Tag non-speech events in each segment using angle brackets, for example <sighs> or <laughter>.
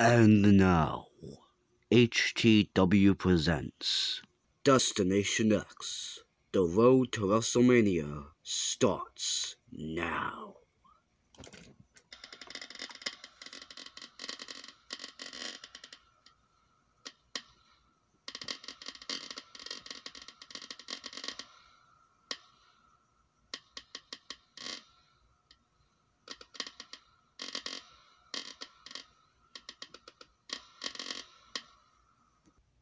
And now, HTW presents Destination X. The road to WrestleMania starts now.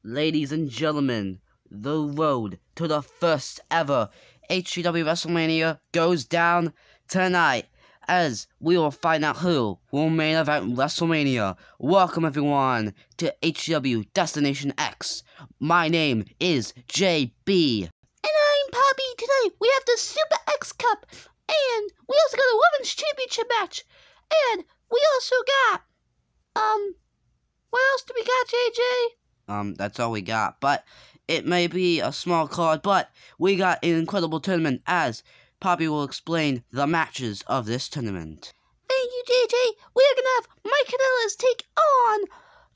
Ladies and gentlemen, the road to the first ever HTW WrestleMania goes down tonight as we will find out who will main event WrestleMania. Welcome everyone to HTW Destination X. My name is JB. And I'm Poppy. Today we have the Super X Cup, and we also got a Women's Championship match, and we also got, um, what else do we got, JJ? Um, that's all we got. But it may be a small card, but we got an incredible tournament as Poppy will explain the matches of this tournament. Thank you, JJ. We are gonna have Mike Kanellis take on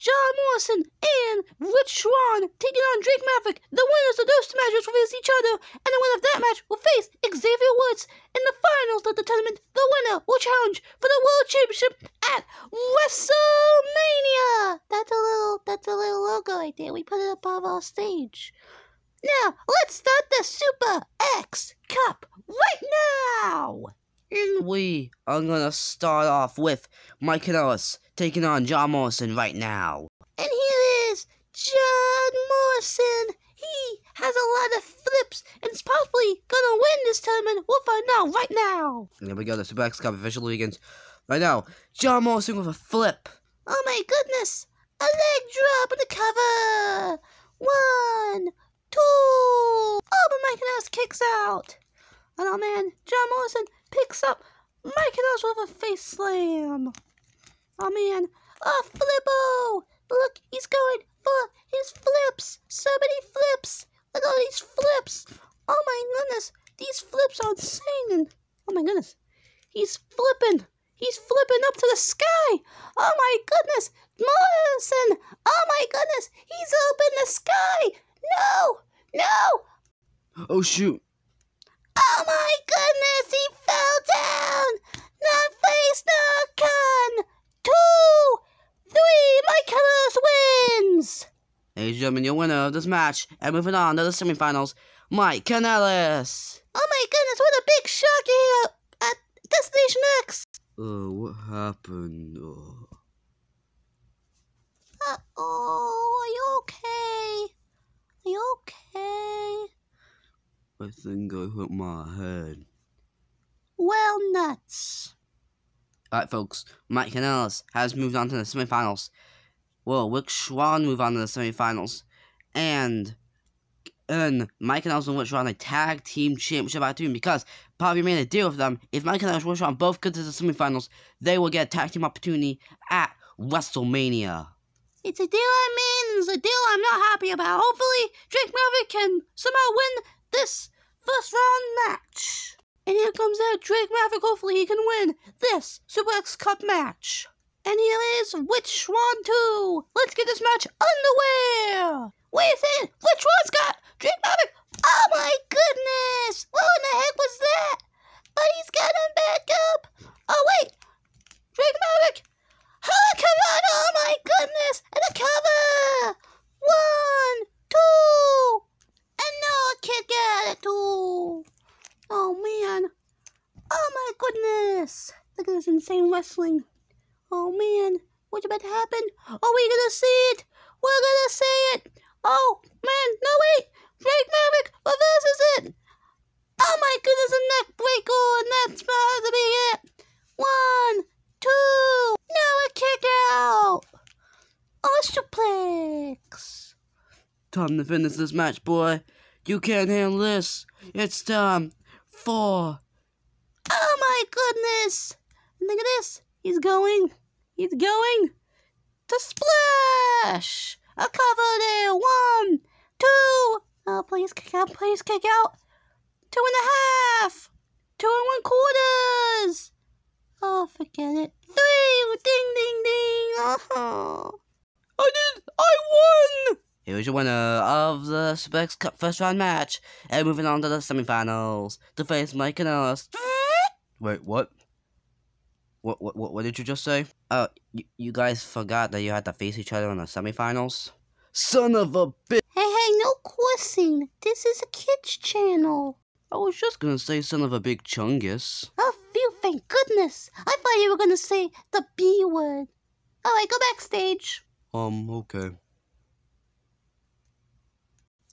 John Morrison and Rich Swann taking on Drake Maverick. The winners of those two matches will face each other, and the winner of that match will face Xavier Woods. In the finals of the tournament, the winner will challenge for the World Championship at WrestleMania. That's a little, that's a little logo right there. We put it above our stage. Now, let's start the Super X Cup right now. And we are gonna start off with Mike Kanellis taking on John Morrison right now. And here is John Morrison. He has a lot of flips and is possibly gonna win this tournament. We'll find out right now. And there we go, the Super X Cup officially begins right now. John Morrison with a flip. Oh my goodness! A leg drop on the cover. One, two. Oh, but Mike Kanellis kicks out. And oh man, John Morrison picks up Mike Kanellis with a face slam. Oh man, a flippo! Look, he's going for his flips. So many flips. Look at all these flips. Oh my goodness, these flips are insane. Oh my goodness, he's flipping. He's flipping up to the sky. Oh my goodness, Morrison. Oh my goodness, he's up in the sky. No, no. Oh shoot. Oh my goodness, he fell down. Not face, not con. Two, three, Mike Kanellis wins. Ladies and gentlemen, your winner of this match and moving on to the semifinals, Mike Kanellis. Oh my goodness, what a big shock here at Destination X. Oh, what happened? Oh. Uh oh, are you okay? Are you okay? I think I hit my head. Well, nuts. Alright, folks, Mike Kanellis has moved on to the semifinals. Well, Rich Swann moved on to the semifinals. And and Mike and Rich Swann a tag team championship opportunity because Bobby made a deal with them. If Mike and Rich Swann both get to the semifinals, they will get a tag team opportunity at WrestleMania. It's a deal I mean, it's a deal I'm not happy about. Hopefully, Drake Maverick can somehow win this first round match. And here comes out Drake Maverick. Hopefully, he can win this Super X Cup match. And here is Rich Swann 2. Let's get this match underway. Wait a second. Rich Swann's got Drake Maverick. Oh my goodness. What in the heck was that? But he's got him back up. Oh, wait. Drake Maverick. On. Oh my goodness. And a cover. One, two. And no kick out at two. Oh man. Oh my goodness. Look at this insane wrestling. Oh man. What's about to happen? Oh, we're gonna see it. We're gonna see it. Oh man. No, wait. Drake Maverick reverses it. Oh my goodness. A neck breaker. Oh, and that's about to be it. One, two. Now a kick out. Oh, a suplex. Time to finish this match, boy. You can't handle this. It's time for Oh my goodness! Look at this. He's going. He's going to splash. A cover there. One, two. Oh, please kick out. Please kick out. Two and a half. Two and one quarters. Oh, forget it. Three! Ding, ding, ding! Oh. I did! I won! Here's your winner of the Specs Cup first round match. And moving on to the semifinals to face Mike Kanellis. Wait, what? What, what, what, what did you just say? Oh, you, you guys forgot that you had to face each other in the semifinals? Son of a bitch! Hey, hey, no cursing. This is a kids channel. I was just gonna say son of a big chungus. Oh, phew, thank goodness. I thought you were going to say the B word. All right, go backstage. Um, okay.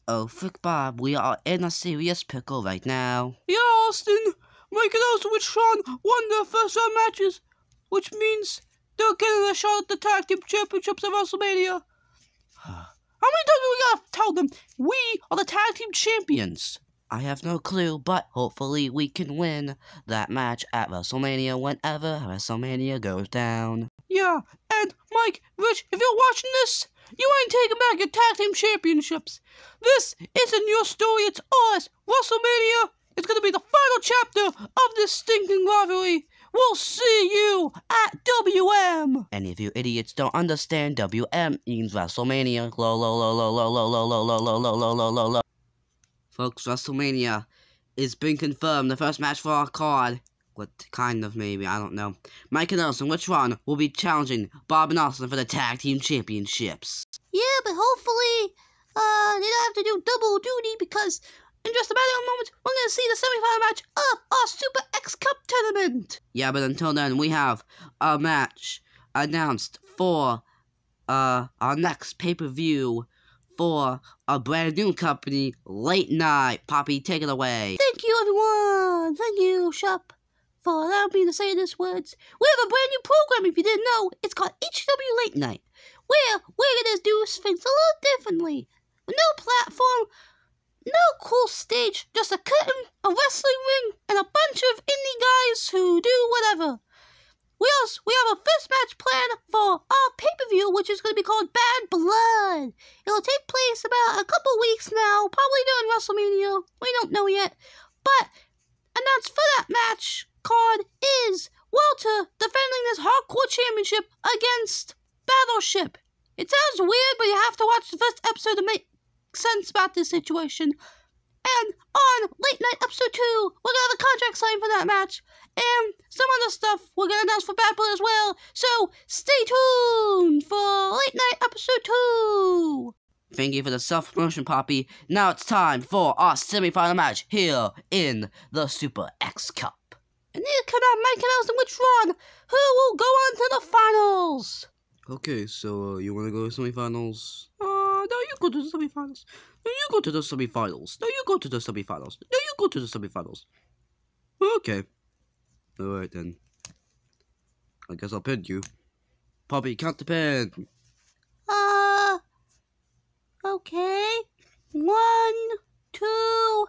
Oh, frick Bob, we are in a serious pickle right now. Yeah, Austin! Mike and also with Sean won their first round matches, which means they're getting a shot at the tag team championships of WrestleMania. <sighs> How many times do we gotta tell them we are the tag team champions? I have no clue, but hopefully we can win that match at WrestleMania whenever WrestleMania goes down. Yeah, and Mike, Rich, if you're watching this, you ain't taking back your tag team championships. This isn't your story, it's ours. WrestleMania is gonna be the final chapter of this stinking rivalry. We'll see you at WM. Any of you idiots don't understand WM means WrestleMania. Lo lo lo lo lo lo lo lo lo lo lo lo lo lo lo. Folks, WrestleMania is been confirmed. The first match for our card. What kind of maybe, I don't know. Mike and Nelson, which one will be challenging Bob and Austin for the tag team championships? Yeah, but hopefully, uh, they don't have to do double duty because in just a matter of moments, we're going to see the semifinal match of our Super X Cup tournament. Yeah, but until then, we have a match announced for uh our next pay per view for a brand new company, Late Night. Poppy, take it away. Thank you, everyone. Thank you, Shop, for allowing me to say these words. We have a brand new program, if you didn't know. It's called HW Late Night, where we're going to do things a little differently. No platform, no cool stage, just a curtain, a wrestling ring, and a bunch of indie guys who do whatever. We also we have a first match planned for our pay per view, which is going to be called Bad Blood. It'll take place about a couple weeks now, probably during WrestleMania. We don't know yet, but announced for that match card is Walter defending his hardcore championship against Battleship. It sounds weird, but you have to watch the first episode to make sense about this situation. And on Late Night Episode 2, we're gonna have a contract signed for that match. And some other stuff we're gonna announce for Bad Blood as well. So stay tuned for Late Night Episode 2. Thank you for the self promotion, Poppy. Now it's time for our semi-final match here in the Super X Cup. And here come out Mike and Elson with Ron, who will go on to the finals. Okay, so uh, you want to go to semifinals? Uh, no, you go to the semifinals. No, you go to the semifinals. No, you go to the semifinals. No, you go to the semifinals. Okay. Alright then. I guess I'll pin you. Poppy, count the pin. Uh, okay. One, two,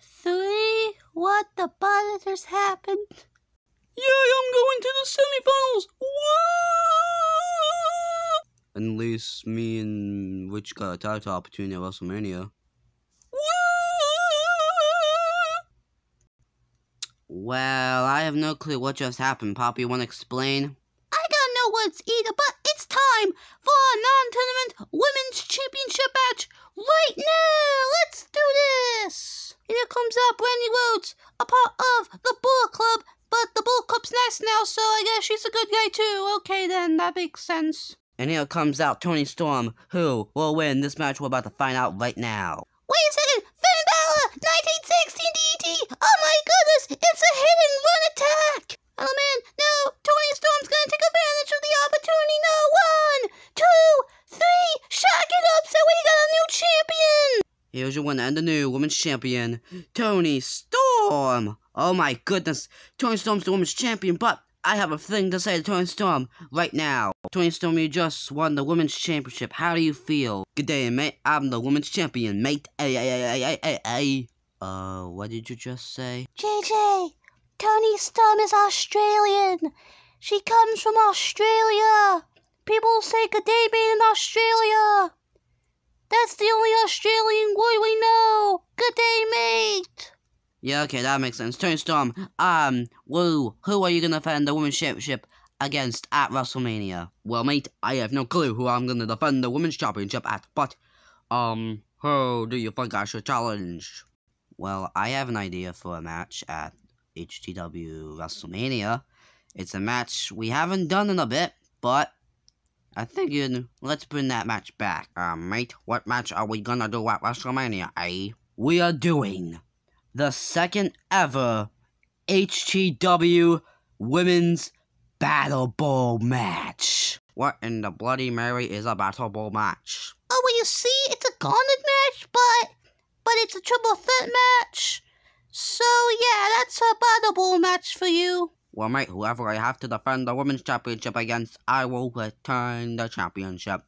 three. What the butt has happened? Yay, I'm going to the semifinals! Woo! At least me and Rich got a title opportunity at WrestleMania. Well, I have no clue what just happened. Poppy, you want to explain? I got no words either, but it's time for a non-tournament women's championship match right now. Let's do this. And here comes out Brandi Rhodes, a part of the Bullet Club, but the Bullet Club's nice now, so I guess she's a good guy too. Okay then, that makes sense. And here comes out Toni Storm, who will win this match we're about to find out right now. Wait a second! Finn Balor! 1916 DT! Oh my goodness! It's a hit and run attack! Oh man, no! Toni Storm's gonna take advantage of the opportunity! No! One, two, three! Shock it up so we got a new champion! Here's your winner and the new women's champion, Toni Storm. Oh my goodness, Toni Storm's the women's champion, but I have a thing to say to Toni Storm right now. Toni Storm, you just won the women's championship. How do you feel? Good day, mate. I'm the women's champion, mate. Ay, ay, ay, ay, ay, ay. Uh, what did you just say? JJ, Toni Storm is Australian. She comes from Australia. People say good day being in Australia. That's the only Australian word we know. Good day, mate. Yeah, okay, that makes sense. Toni Storm, um, woo, who are you gonna defend the women's championship against at WrestleMania? Well, mate, I have no clue who I'm gonna defend the women's championship at, but, um, who do you think I should challenge? Well, I have an idea for a match at HTW WrestleMania. It's a match we haven't done in a bit, but I figured let's bring that match back. Uh, mate, what match are we gonna do at WrestleMania, eh? We are doing the second ever HTW Women's Battle Bowl match. What in the Bloody Mary is a Battle Bowl match? Oh, well, you see, it's a gauntlet match, but but it's a triple threat match. So yeah, that's a Battle Bowl match for you. Well, mate, whoever I have to defend the Women's Championship against, I will return the championship.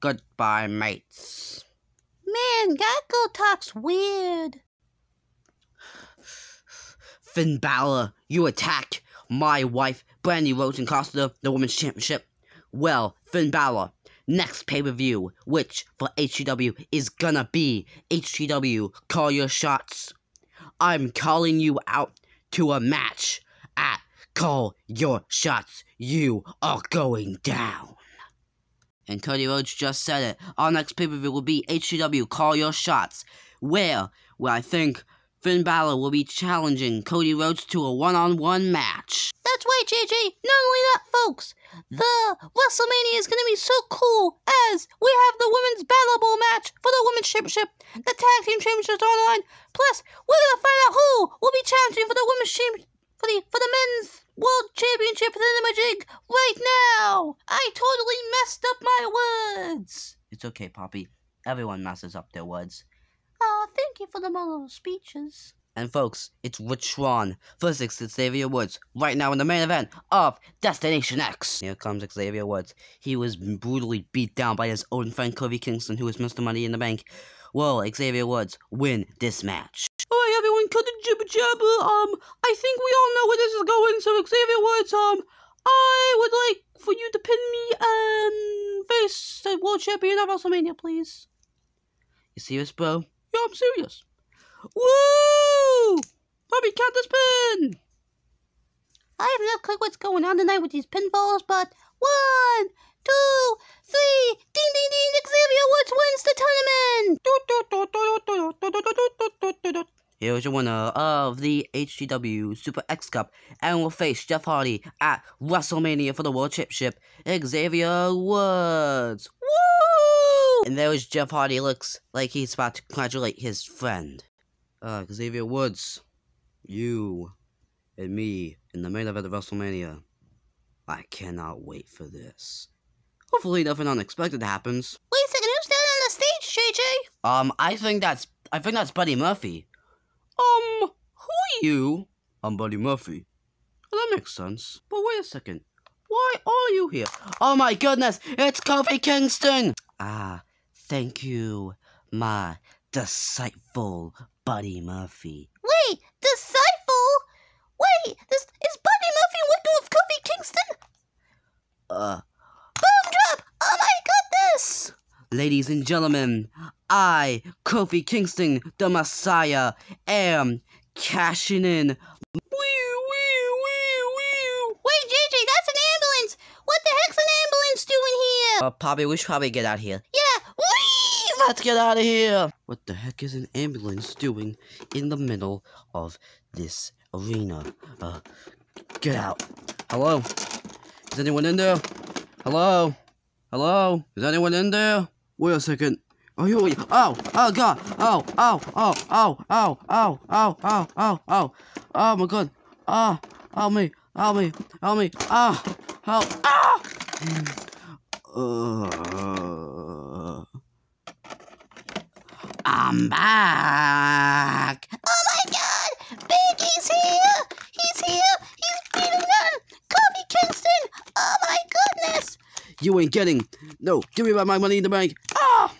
Goodbye, mates. Man, Gecko talks weird. Finn Balor, you attack my wife, Brandi Rhodes, and cost her the Women's Championship. Well, Finn Balor, next pay per view, which for HTW is gonna be HTW Call Your Shots. I'm calling you out to a match at Call Your Shots. You are going down. And Cody Rhodes just said it. Our next pay per view will be HTW Call Your Shots, where, where I think Finn Balor will be challenging Cody Rhodes to a one on one match. That's right, JJ. Not only that, folks, the WrestleMania is going to be so cool as we have the Women's Battle Bowl match for the Women's Championship. The Tag Team Championships are on the line. Plus, we're going to find out who will be challenging for the Women's Championship. For the, for the men's world championship for the Jig right now. I totally messed up my words. It's okay, Poppy. Everyone messes up their words. Oh, thank you for the moral speeches. And folks, it's Rich Swann versus Xavier Woods right now in the main event of Destination X. Here comes Xavier Woods. He was brutally beat down by his own friend Kofi Kingston, who is Mr. Money in the Bank. Will Xavier Woods win this match? Alright, everyone, cut the jibber jabber. Um, I think we all know where this is going. So Xavier Woods, um, I would like for you to pin me and face the world champion at WrestleMania, please. You serious, bro? Yeah, I'm serious. Woo! Bobby, count this pin. I have no clue what's going on tonight with these pinfalls, but one, two, three, ding ding ding, Xavier Woods wins the tournament! Here's your winner of the HTW Super X Cup and will face Jeff Hardy at WrestleMania for the World Championship, Xavier Woods. Woo! And there is Jeff Hardy looks like he's about to congratulate his friend. Uh, Xavier Woods, you and me in the main event of WrestleMania. I cannot wait for this. Hopefully nothing unexpected happens. Wait a second, who's down on the stage, JJ? Um, I think that's I think that's Buddy Murphy. Um, who are you? I'm Buddy Murphy. Well, that makes sense. But wait a second. Why are you here? Oh my goodness, it's Kofi Kingston! Ah, thank you, my disciple Buddy Murphy. Wait, disciple? Wait, this is Buddy Murphy working with Kofi Kingston? Uh, Boom drop! Oh my goodness! ladies and gentlemen, I, Kofi Kingston, the Messiah, am cashing in. Wee, wee, wee, wee. Wait, JJ, that's an ambulance! What the heck's an ambulance doing here? Uh, Poppy, we should probably get out of here. Let's get out of here! What the heck is an ambulance doing in the middle of this arena? Uh, get out. Hello? Is anyone in there? Hello? Hello? Is anyone in there? Wait a second. Oh, you, oh, oh, God. Oh, oh, oh, oh, oh, oh, oh, oh, oh, oh. Oh, my God. Ah, help me, help me, help me. Ah, help. Ah! <sighs> Uh, I'm back. Oh my god! Big, he's here! He's here! He's beating on Kofi Kingston! Oh my goodness! You ain't getting. No, give me back my money in the bank. Oh!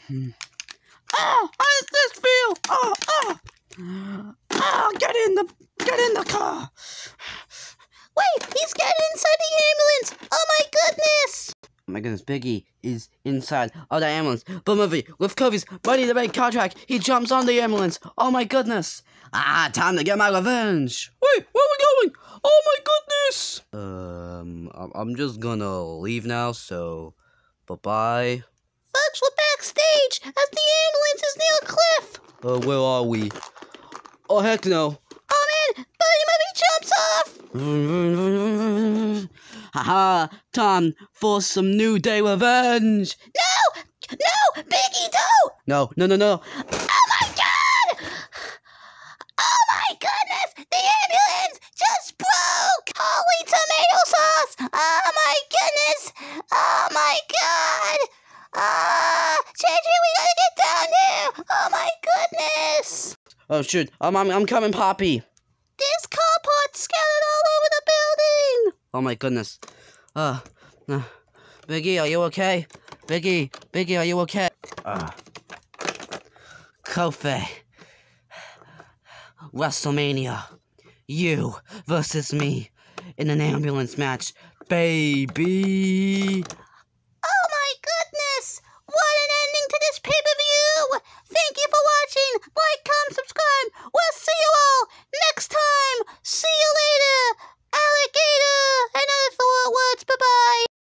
Oh, How does this feel? Ah! Ah! Ah! Get in the get in the car. Wait, he's getting inside the ambulance! Oh my goodness! Biggie is inside of the ambulance. But movie, with Kofi's Money the Bank contract, he jumps on the ambulance. Oh my goodness. Ah, time to get my revenge. Wait, where are we going? Oh my goodness. Um, I'm- just gonna leave now, so bye-bye. Folks, we're backstage as the ambulance is near a cliff. Uh, where are we? Oh, heck no. Oh man, Buddy Murphy jumps off. <laughs> Haha, time for some New Day revenge. No, no, Biggie, don't. No, no, no, no. Oh my god! Oh my goodness! The ambulance just broke! Holy tomato sauce! Oh my goodness! Oh my god! Ah, JJ, we gotta get down there! Oh my goodness! Oh, shoot. Um, I'm, I'm coming, Poppy. There's car parts scattered all over the building! Oh my goodness. Uh, Biggie, are you okay? Biggie, Biggie, are you okay? Uh, Kofi. WrestleMania. You versus me in an ambulance match, baby.